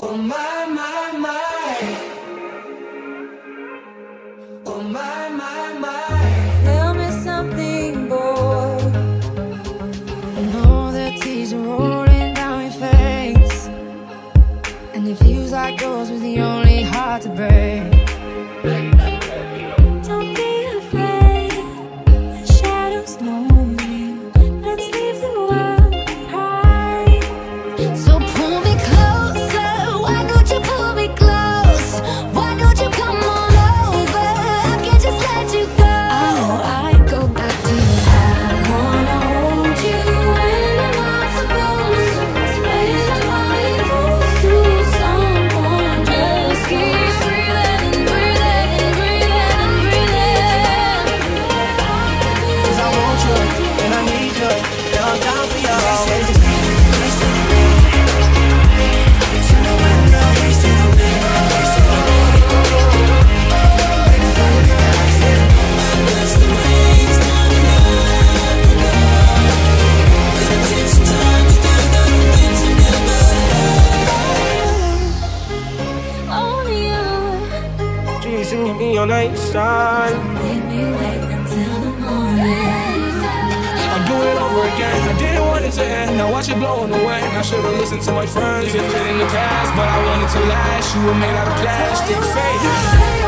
Oh my, my, my. Oh my, my, my. Tell me something, boy. I know that tears are rolling down your face, and it feels like yours was the only heart to break. You meet me the east side. Make me wait until the morning. Do it over again. I didn't want it to end. Now watch it blowing away. I should've listened to my friends. It in the past, but I wanted to last. You were made out of plastic. Fake.